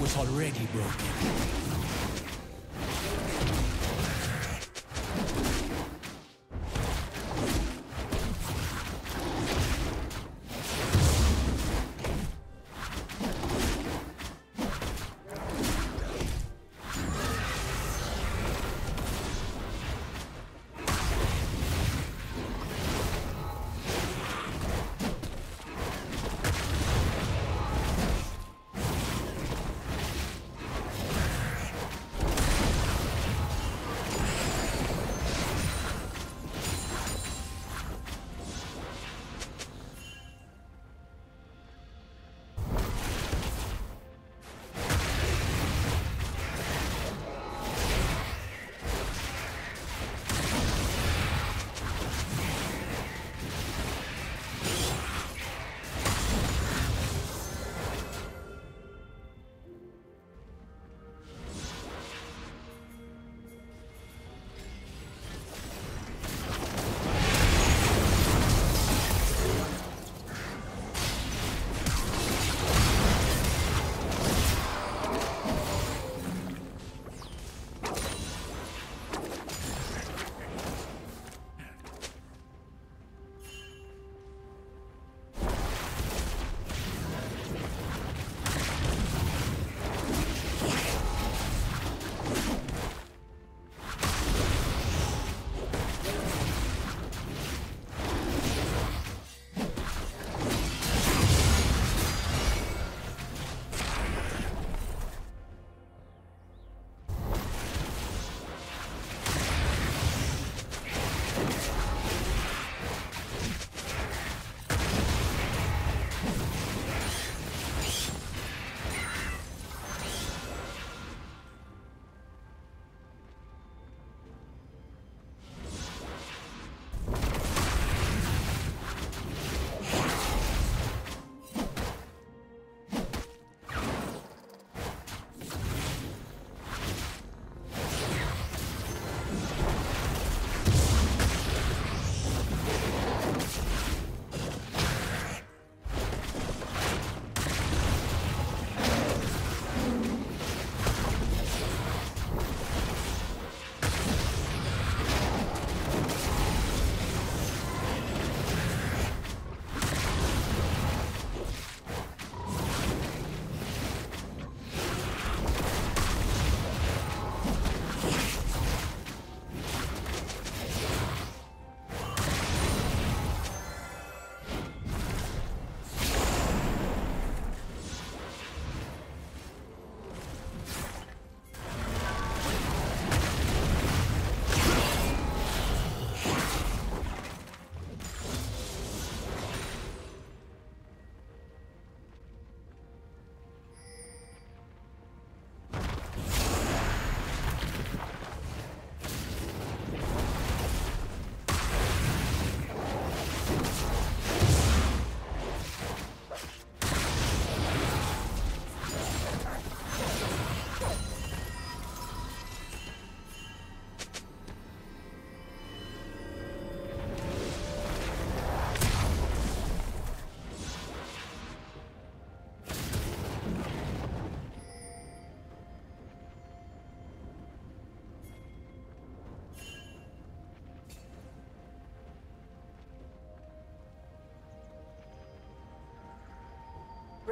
was already broken.